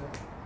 Yes, sir.